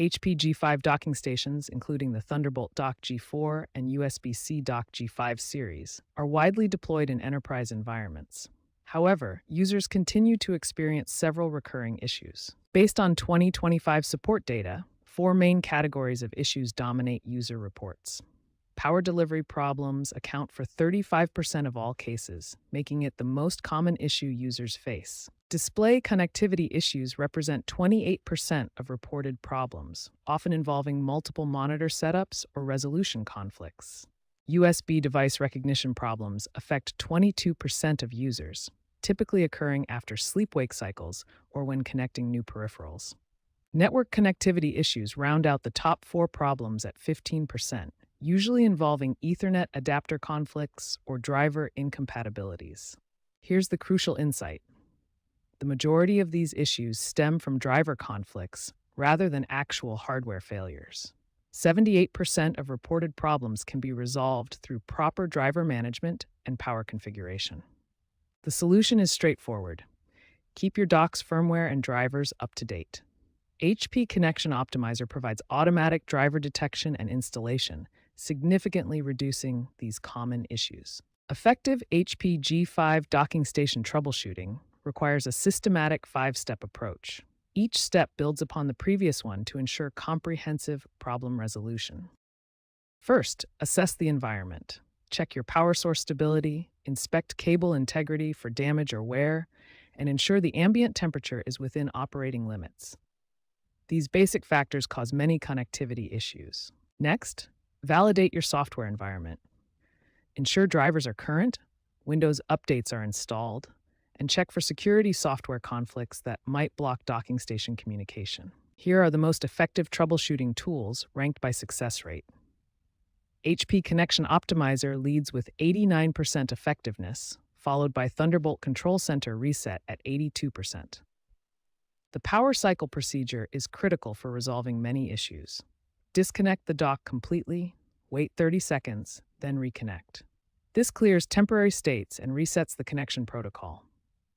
HP G5 docking stations, including the Thunderbolt Dock G4 and USB C Dock G5 series, are widely deployed in enterprise environments. However, users continue to experience several recurring issues. Based on 2025 support data, four main categories of issues dominate user reports. Power delivery problems account for 35% of all cases, making it the most common issue users face. Display connectivity issues represent 28% of reported problems, often involving multiple monitor setups or resolution conflicts. USB device recognition problems affect 22% of users, typically occurring after sleep wake cycles or when connecting new peripherals. Network connectivity issues round out the top four problems at 15%, usually involving Ethernet adapter conflicts or driver incompatibilities. Here's the crucial insight the majority of these issues stem from driver conflicts rather than actual hardware failures. 78% of reported problems can be resolved through proper driver management and power configuration. The solution is straightforward keep your dock's firmware and drivers up to date. HP Connection Optimizer provides automatic driver detection and installation, significantly reducing these common issues. Effective HP G5 docking station troubleshooting requires a systematic five step approach. Each step builds upon the previous one to ensure comprehensive problem resolution. First, assess the environment. Check your power source stability, inspect cable integrity for damage or wear, and ensure the ambient temperature is within operating limits. These basic factors cause many connectivity issues. Next, validate your software environment. Ensure drivers are current, Windows updates are installed, and check for security software conflicts that might block docking station communication. Here are the most effective troubleshooting tools ranked by success rate. HP Connection Optimizer leads with 89% effectiveness, followed by Thunderbolt Control Center Reset at 82%. The power cycle procedure is critical for resolving many issues. Disconnect the dock completely, wait 30 seconds, then reconnect. This clears temporary states and resets the connection protocol.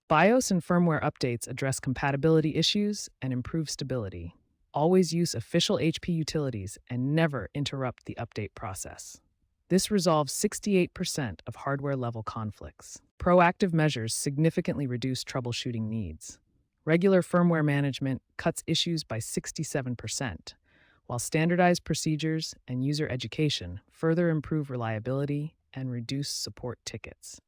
BIOS and firmware updates address compatibility issues and improve stability. Always use official HP utilities and never interrupt the update process. This resolves 68% of hardware level conflicts. Proactive measures significantly reduce troubleshooting needs. Regular firmware management cuts issues by 67%, while standardized procedures and user education further improve reliability and reduce support tickets.